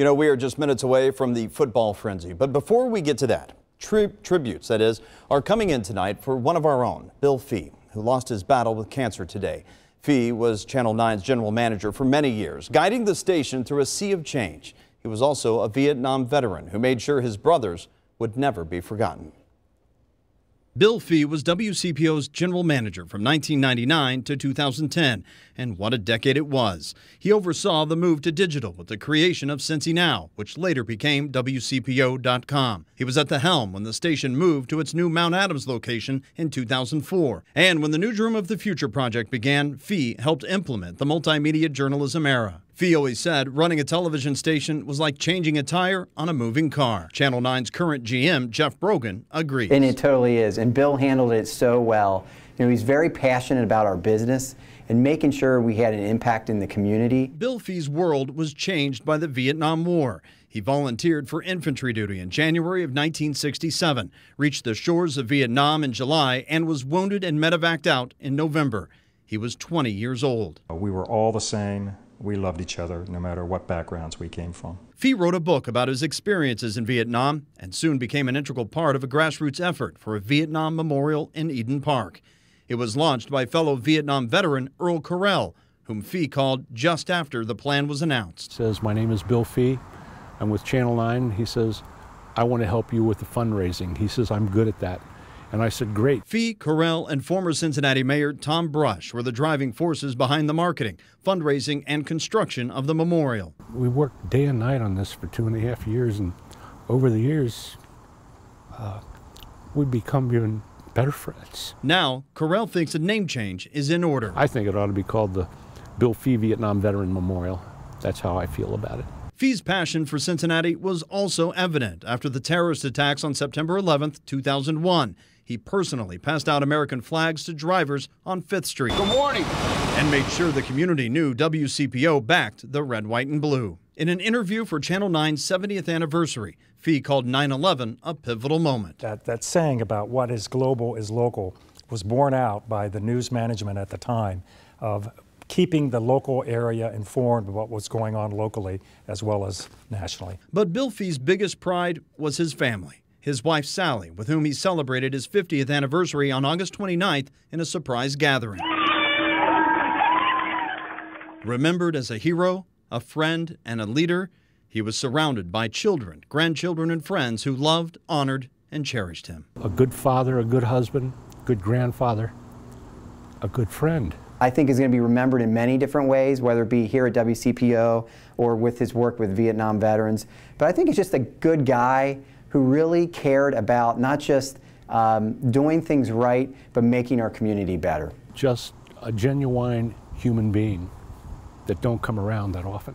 You know, we are just minutes away from the football frenzy, but before we get to that, tri tributes, that is, are coming in tonight for one of our own, Bill Fee, who lost his battle with cancer today. Fee was Channel 9's general manager for many years, guiding the station through a sea of change. He was also a Vietnam veteran who made sure his brothers would never be forgotten. Bill Fee was WCPO's general manager from 1999 to 2010, and what a decade it was. He oversaw the move to digital with the creation of Cincy Now, which later became WCPO.com. He was at the helm when the station moved to its new Mount Adams location in 2004. And when the Newsroom of the Future project began, Fee helped implement the multimedia journalism era. Fee always said running a television station was like changing a tire on a moving car. Channel 9's current GM, Jeff Brogan, agrees. And it totally is. And Bill handled it so well. You know, he's very passionate about our business and making sure we had an impact in the community. Bill Fee's world was changed by the Vietnam War. He volunteered for infantry duty in January of 1967, reached the shores of Vietnam in July, and was wounded and medevaced out in November. He was 20 years old. We were all the same we loved each other no matter what backgrounds we came from. Fee wrote a book about his experiences in Vietnam and soon became an integral part of a grassroots effort for a Vietnam memorial in Eden Park. It was launched by fellow Vietnam veteran Earl Carell, whom Fee called just after the plan was announced. Says, My name is Bill Fee. I'm with Channel 9. He says, I want to help you with the fundraising. He says, I'm good at that. And I said, great. Fee, Carell, and former Cincinnati Mayor Tom Brush were the driving forces behind the marketing, fundraising, and construction of the memorial. We worked day and night on this for two and a half years, and over the years, uh, we've become even better friends. Now, Carell thinks a name change is in order. I think it ought to be called the Bill Fee Vietnam Veteran Memorial. That's how I feel about it. Fee's passion for Cincinnati was also evident after the terrorist attacks on September 11, 2001. He personally passed out American flags to drivers on 5th Street. Good morning. And made sure the community knew WCPO backed the red, white, and blue. In an interview for Channel 9's 70th anniversary, Fee called 9 11 a pivotal moment. That, that saying about what is global is local was borne out by the news management at the time of keeping the local area informed of what was going on locally as well as nationally. But Bill Fee's biggest pride was his family his wife Sally, with whom he celebrated his 50th anniversary on August 29th in a surprise gathering. Remembered as a hero, a friend, and a leader, he was surrounded by children, grandchildren, and friends who loved, honored, and cherished him. A good father, a good husband, good grandfather, a good friend. I think is going to be remembered in many different ways, whether it be here at WCPO or with his work with Vietnam veterans. But I think he's just a good guy who really cared about not just um, doing things right, but making our community better. Just a genuine human being that don't come around that often.